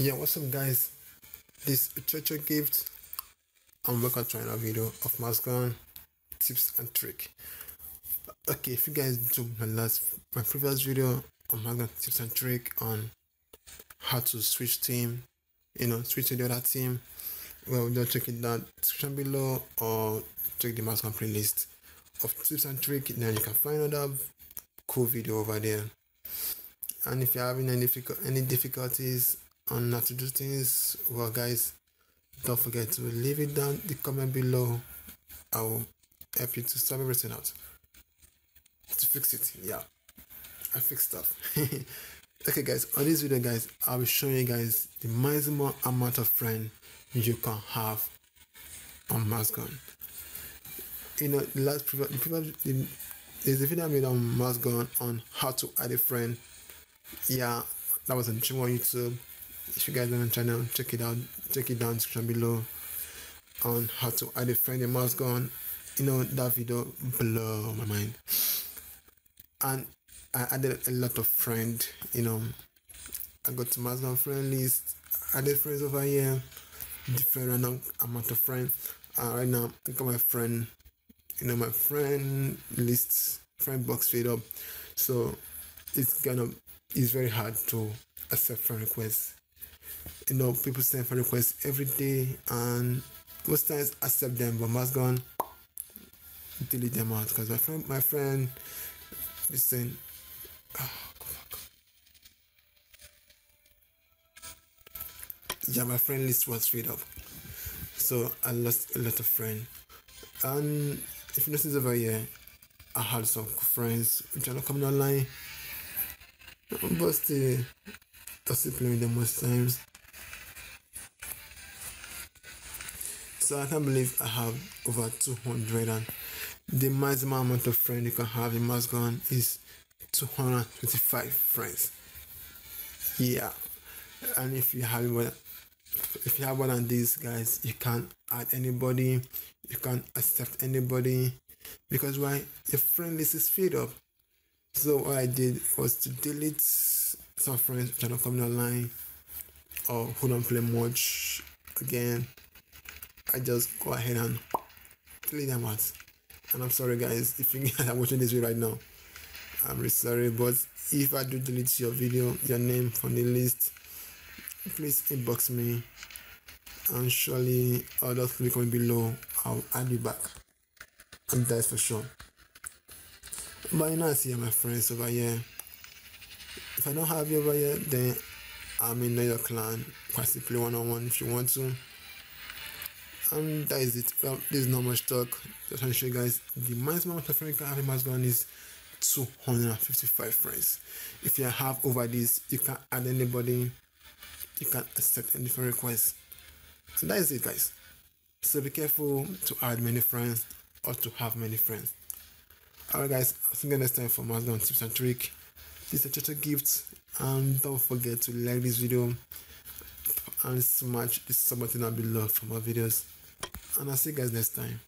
yeah what's up guys? This Ochoochogift. I'm back at trying video of Maskgun tips and trick. Okay if you guys do my last my previous video on Maskgun tips and trick on how to switch team you know switch to the other team well just check it down description below or check the Maskgun playlist of tips and trick then you can find another cool video over there. And if you're having any difficult any difficulties on how to do things. Well guys don't forget to leave it down the comment below. I will help you to sort everything out. To fix it yeah. I fix stuff. Okay guys on this video guys i'll be showing you guys the maximum amount of friend you can have on Maskgun you know the last the previous the, there's a video i made on Maskgun on how to add a friend. Yeah that was on channel youtube if you guys are on the channel check it out check it down description below. On how to add a friend in Maskgun you know that video blow my mind. And i added a lot of friend you know. I got to Maskgun friend list added friends over here different random amount of friends. Uh, right now i got my friend you know my friend list friend box filled up. So it's gonna it's very hard to accept friend requests you know people send friend requests every day and most times accept them but Maskgun delete them out because my friend my friend listen. Oh, yeah my friend list was filled up. So I lost a lot of friends. And if you notice over here I had some friends which are not coming online. But still doesn't play with most times. So I can't believe I have over 200 and the maximum amount of friends you can have in Maskgun is 225 friends. Yeah. And if you have one if you have one of these guys you can't add anybody you can't accept anybody. Because why? Your friend list is filled up. So what I did was to delete some friends which are not coming online or who don't play much again I just go ahead and delete them out. And I'm sorry guys if you guys are watching this video right now. I'm really sorry but if I do delete your video, your name from the list, please inbox me and surely those click on below I'll add you back. And that's for sure. But you know I see my friends over here. I don't have you over here, then I'm in your clan. Quite simply one on one if you want to. And that is it. Well there's not much talk. Just want to show you guys the maximum of friends you can have in Maskgun is 255 friends. If you have over this you can add anybody. You can accept any friend request So that is it guys. So be careful to add many friends or to have many friends. Alright guys. I think next time for Maskgun tips and trick this is a gift and don't forget to like this video and smash the sub button down below for more videos and I'll see you guys next time.